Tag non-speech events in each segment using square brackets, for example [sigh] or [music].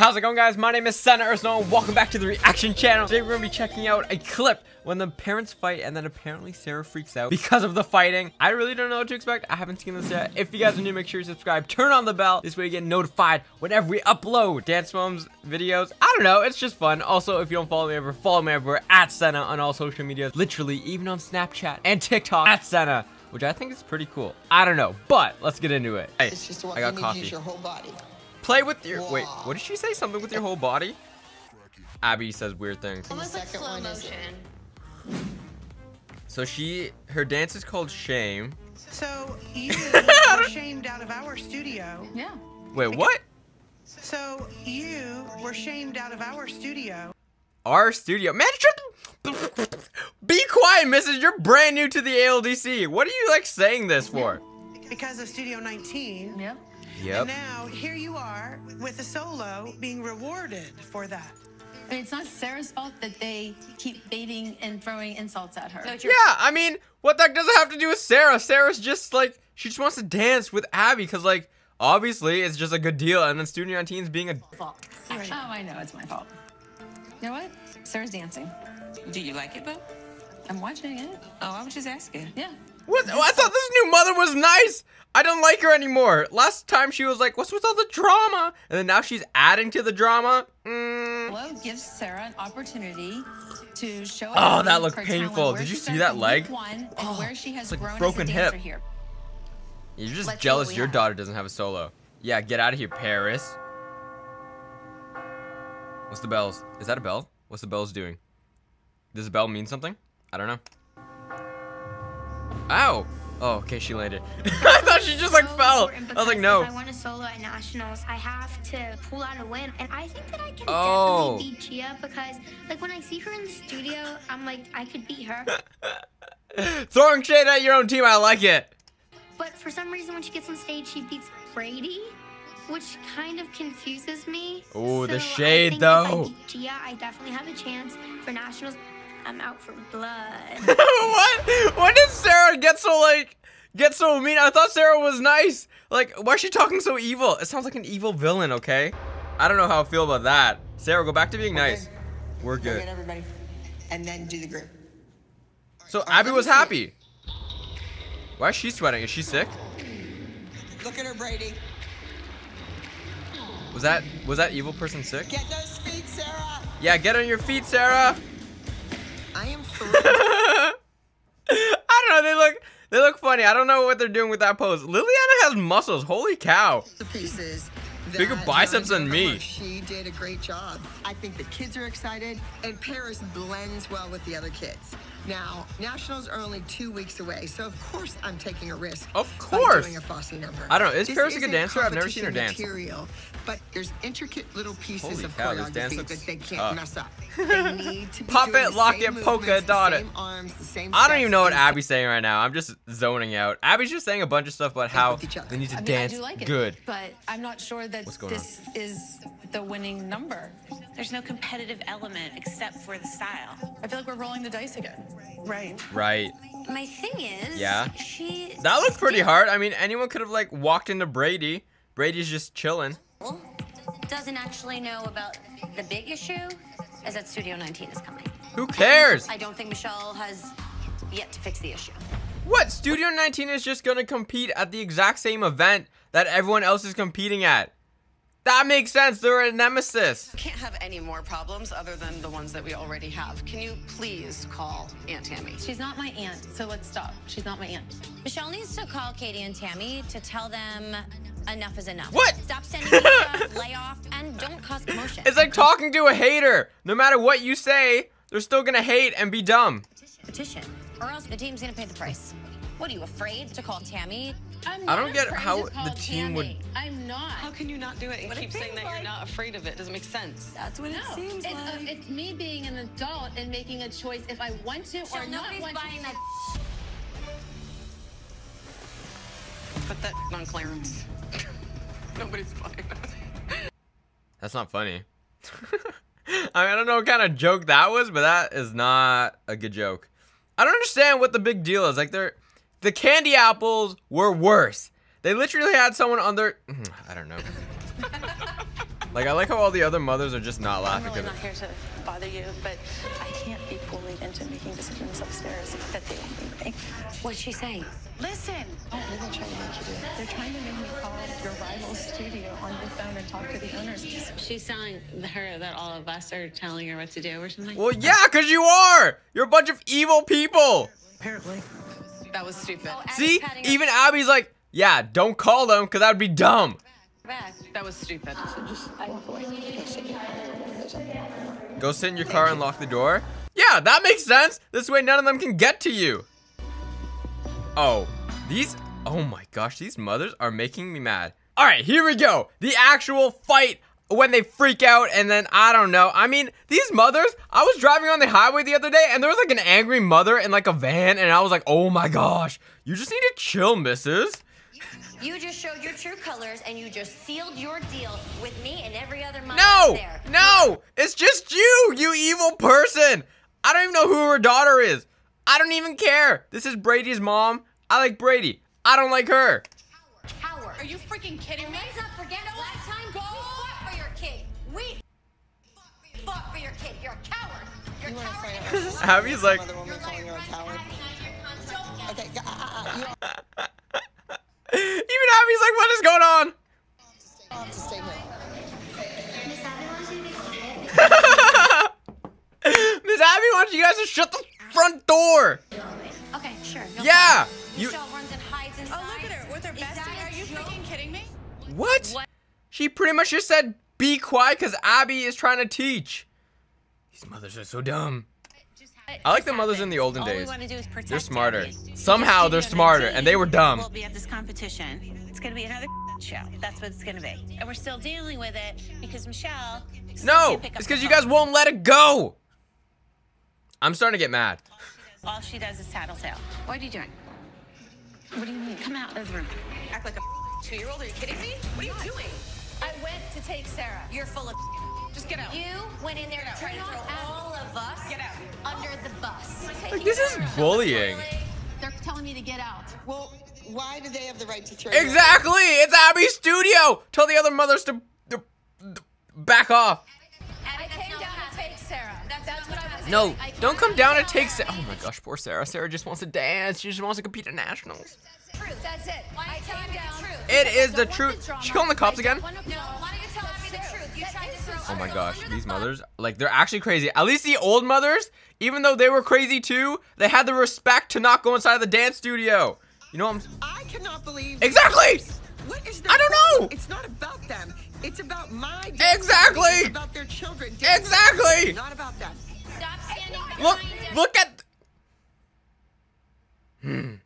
How's it going guys? My name is Senna Ersno and welcome back to the reaction channel. Today we're going to be checking out a clip when the parents fight and then apparently Sarah freaks out because of the fighting. I really don't know what to expect. I haven't seen this yet. If you guys are new, make sure you subscribe, turn on the bell. This way you get notified whenever we upload Dance Moms videos. I don't know. It's just fun. Also, if you don't follow me ever, follow me everywhere at Senna on all social media. Literally, even on Snapchat and TikTok at Senna which I think is pretty cool. I don't know, but let's get into it. Hey, It's just what I got coffee. To use your whole body. Play with your wait. What did she say? Something with your whole body? Abby says weird things. Almost like slow motion. So she, her dance is called Shame. So you were [laughs] [laughs] shamed out of our studio. Yeah. Wait, what? So you were shamed out of our studio. Our studio, man. Shut Be quiet, Mrs. You're brand new to the ALDC. What are you like saying this for? because of Studio 19. Yep. Yep. And now here you are with a solo being rewarded for that. I mean, it's not Sarah's fault that they keep baiting and throwing insults at her. Yeah, I mean, what that doesn't have to do with Sarah. Sarah's just like she just wants to dance with Abby because like obviously it's just a good deal, and then Studio 19 is being a fault. Oh, I know it's my fault. You know what? Sarah's dancing. Do you like it, Bo? I'm watching it. Oh, I was just asking. Yeah. What? Oh, I thought this new mother was nice. I don't like her anymore. Last time she was like, "What's with all the drama?" And then now she's adding to the drama. Mm. Willow gives Sarah an opportunity to show. Oh, that looked painful. Did you see that leg? One, Oh, where she has it's like grown broken hip. here. You're just Let's jealous your have. daughter doesn't have a solo. Yeah, get out of here, Paris. What's the bells? Is that a bell? What's the bells doing? Does the bell mean something? I don't know. Ow! Oh, okay, she landed. [laughs] I thought she just like fell. I was like, no. I want to solo at nationals, I have to pull out a win, and I think that I can Oh. definitely beat Gia because, like, when I see her in the studio, I'm like, I could beat her. [laughs] Throwing shade at your own team, I like it. but for some reason, when she gets on stage, she beats Brady, which kind of confuses me. The So I shade, though. If I beat Gia, I definitely have a chance for nationals. I'm out for blood. [laughs] what? When did Sarah get so like get so mean? I thought Sarah was nice. Like, why is she talking so evil? It sounds like an evil villain. Okay, I don't know how I feel about that. Sarah, go back to being nice. We're good. get everybody. And then do the group. So Alright, Abby was me it. happy. Why is she sweating? Is she sick? Look at her, Brady. Was that was that evil person sick? Get those feet, Sarah. Yeah, get on your feet, Sarah. I am thrilled. I don't know. They look they look funny. I don't know what they're doing with that pose. Lilliana has muscles. Holy cow. the pieces. Bigger biceps than me. She did a great job. I think the kids are excited, and Paris blends well with the other kids. Now, nationals are only two weeks away, so of course I'm taking a risk. Of by course. doing a Fosse number. I don't know. Is This Paris a good dancer? I've never seen her dance. Material, but there's intricate little pieces Holy of cow, this dance choreography looks that they can't tough. mess up. [laughs] They need to be Pop it, lock same it, polka movements, dot it. arms, I don't even know what Abby's saying right now. I'm just zoning out. Abby's just saying a bunch of stuff about how with each other. they need to I mean, dance I do like it, good. but I'm not sure that What's going this is the winning number. There's no competitive element except for the style. I feel like we're rolling the dice again. Right. Right. My thing is, Yeah. she That looked pretty hard. I mean, anyone could have like walked into Brady. Brady's just chilling. doesn't actually know about the big issue is that Studio 19 is coming. Who cares? I don't think Michelle has yet to fix the issue. What? Studio 19 is just gonna compete at the exact same event that everyone else is competing at. That makes sense. They're a nemesis. can't have any more problems other than the ones that we already have. Can you please call Aunt Tammy? She's not my aunt, so let's stop. She's not my aunt. Michelle needs to call Katie and Tammy to tell them enough is enough. What? Stop sending [laughs] me stuff, lay off, and don't cause commotion. It's like talking to a hater. No matter what you say, they're still gonna hate and be dumb. petition, or else the team's gonna pay the price. What are you afraid to call Tammy? I'm I don't get how the team would- I'm not. How can you not do it and But it keep saying that like- you're not afraid of it? Doesn't make sense. That's what No, it's, uh, it's me being an adult and making a choice if I want to or Michelle, not nobody's want buying to. that. Put that on clearance. [laughs] Nobody's buying it. That's not funny. [laughs] I mean, I don't know what kind of joke that was, but that is not a good joke. I don't understand what the big deal is. Like, they're the candy apples were worse. They literally had someone on their. Mm, I don't know. [laughs] Like I like how all the other mothers are just not laughing. I'm laughing. really 'cause- not here to bother you, but I can't be bullied into making decisions upstairs that they want me to make. What'd she saying? Listen! Oh, what are they trying to make you do? They're trying to make me call your rival studio on your phone and talk to the owners. She's telling her that all of us are telling her what to do or something. Well, yeah, cause you are. You're a bunch of evil people. Apparently. That was stupid. See, even Abby's like, yeah, don't call them, cause that would be dumb. That was stupid. Go sit in your car and lock the door. Yeah, that makes sense. This way, none of them can get to you. Oh, these. Oh my gosh, these mothers are making me mad. All right, here we go. The actual fight when they freak out, and then I don't know. I mean, these mothers. I was driving on the highway the other day, and there was like an angry mother in like a van, and I was like, oh my gosh, you just need to chill, missus. You just showed your true colors and you just sealed your deal with me and every other mother No, there. no, it's just you, you evil person. I don't even know who her daughter is. I don't even care. This is Brady's mom. I like Brady. I don't like her. Coward. Are you freaking kidding me? Uh, you [laughs] even Abby's like, what is going on? have to stay here. Miss Abby wants you to be [laughs] Miss Abby wants you guys to shut the front door. Okay, sure. No Yeah, problem. you. Runs and hides inside. Oh, look at her with her bestie. Are you freaking kidding me? What? She pretty much just said, be quiet because Abby is trying to teach. These mothers are so dumb. I like the mothers in the olden days. we want to do is protect They're smarter. Somehow they're smarter, and they were dumb. We'll be at this competition. It's going to be another [laughs] show. That's what it's going to be. And we're still dealing with it because Michelle. No, can't pick up it's because you guys won't let it go. I'm starting to get mad. All she does is tattletale. What are you doing? What do you mean? Come out of the room. Act like a [laughs] two-year-old. Are you kidding me? What are you doing? I went to take Sarah. You're full of. Just get out. You went in there to try to throw all of us Get out. under the bus. Like, this is bullying. They're telling me to get out. Well, why do they have the right to throw you out? Exactly! It's Abby's studio! Tell the other mothers to, to- to back off. Abby, I that's came down what take Sarah. That's, That's what I was No, don't come down and take oh Sarah. Sarah. Oh my gosh, poor Sarah. Sarah just wants to dance. She just wants to compete at nationals. Truth. That's it. I tell came me the truth. It because I the truth. She calling the cops again? No, why don't you tell Abby the truth? You tried to throw Oh my gosh, these mothers, like, they're actually crazy. At least the old mothers, even though they were crazy too, they had the respect to not go inside the dance studio. You know what I'm I cannot believe. Exactly! What is their I don't problem? know. It's not about them. It's about my. Exactly. It's about their children. Exactly. Not about them. Stop standing behind Look, look at. Worry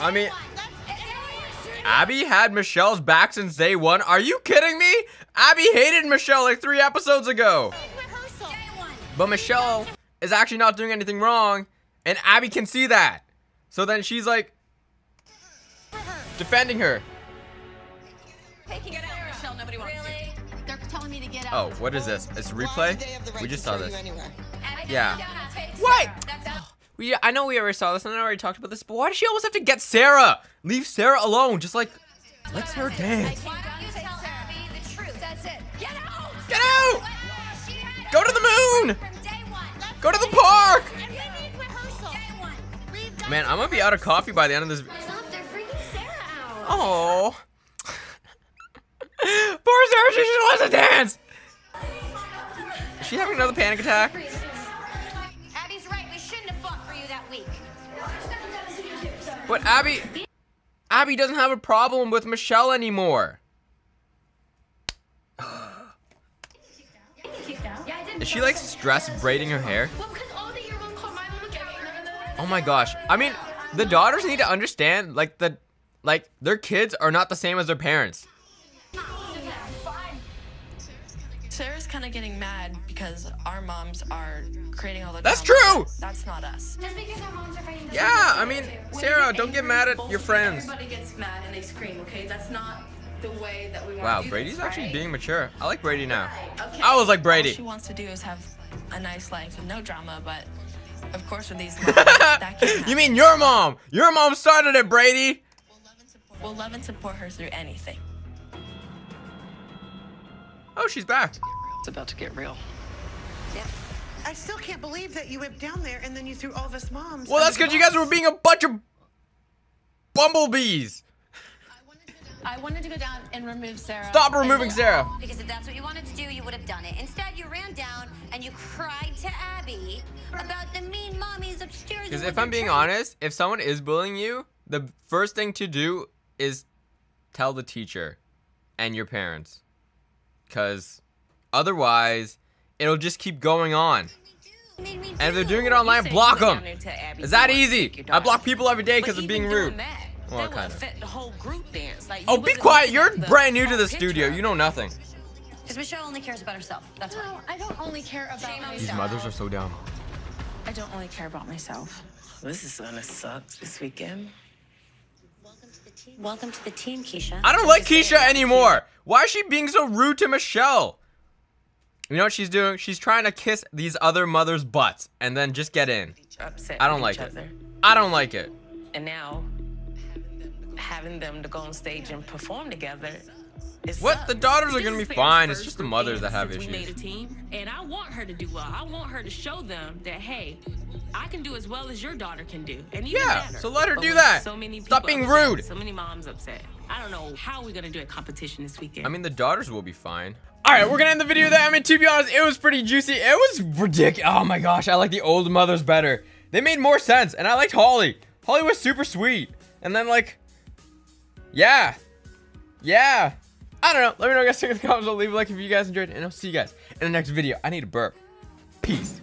I mean- one. It's her studio. Abby had Michelle's back since day one. Are you kidding me? Abby hated Michelle like three episodes ago. Rehearsal. Day one. But Michelle is actually not doing anything wrong, and Abby can see that. So then she's like defending her. Taking Get out, Sarah. Michelle. Nobody wants you. Really? They're telling me to get out. Oh, what is this? It's a replay? do they have the right We just saw this. Anywhere? Yeah. you gotta take What? Sarah. We, I know we already saw this, and I already talked about this, but why does she always have to get Sarah? Leave Sarah alone. Just like, let Sarah dance. Why don't you tell Abby the truth? That's it. Get out. Get out! Go to the moon! from day one. Go to the park! And we need rehearsal. Day one. Man, I'm gonna be out of coffee by the end of this. Stop, they're freaking Sarah out. Oh. [laughs] Poor Sarah, she just wants to dance. Is she having another panic attack? But Abby, Abby doesn't have a problem with Michelle anymore. Is she like stress braiding her hair? Oh my gosh. I mean, the daughters need to understand like the like their kids are not the same as their parents. Kind of getting mad because our moms are creating all the That's drama. true! That's not us. Just because our moms are fighting. Yeah, I mean, do. Sarah, don't get mad at your friends. Everybody gets mad and they scream, okay? That's not the way that we want Wow, to do Brady's this, actually right? being mature. I like Brady now. Okay. I was like All Brady. she wants to do is have a nice life and no drama, but of course with these [laughs] moms, that can't you mean your mom? Your mom started it, Brady. We'll love and support her through anything. Oh, she's back. It's about to get real. Yeah. I still can't believe that you went down there and then you threw all of us moms. Well, that's under because you guys were being a bunch of bumblebees. I wanted to go down and remove Sarah. Stop removing Sarah. Because if that's what you wanted to do, you would have done it. Instead, you ran down and you cried to Abby about the mean mommies upstairs. Because if I'm being trying- honest, if someone is bullying you, the first thing to do is tell the teacher and your parents. Because otherwise, it'll just keep going on. And if they're doing it online, block them. down there to Abby It's that easy. I block people every day because of even being rude. Well, kinda. affect the whole group dance. Like, Oh, be quiet. You're brand new to the studio. You know nothing. Because Michelle only cares about herself. That's why. No, I don't only care about Shame myself. These mothers are so dumb. I don't only care about myself. This is gonna suck this weekend. Welcome to the team, Keisha. I don't like Keisha anymore. Why is she being so rude to Michelle? You know what she's doing? She's trying to kiss these other mothers' butts and then just get in. Upset I don't like it. I don't like it. And now, having them to go on stage and perform together. What? sucks. The daughters are gonna be fine. It's just the mothers that have since We made a issues. team, and I want her to do well. I want her to show them that hey, I can do as well as your daughter can do, and even Yeah, better. so let her But do that. So many Stop being upset, rude. So many moms upset. I don't know how we're gonna do a competition this weekend. I mean, the daughters will be fine. All right, we're gonna end the video there. I mean, to be honest, it was pretty juicy. It was ridiculous. Oh my gosh, I like the old mothers better. They made more sense, and I liked Holly. Holly was super sweet. And then like, yeah, yeah. I don't know. Let me know, guys. Think in the comments. I'll leave a like if you guys enjoyed, and I'll see you guys in the next video. I need a burp. Peace.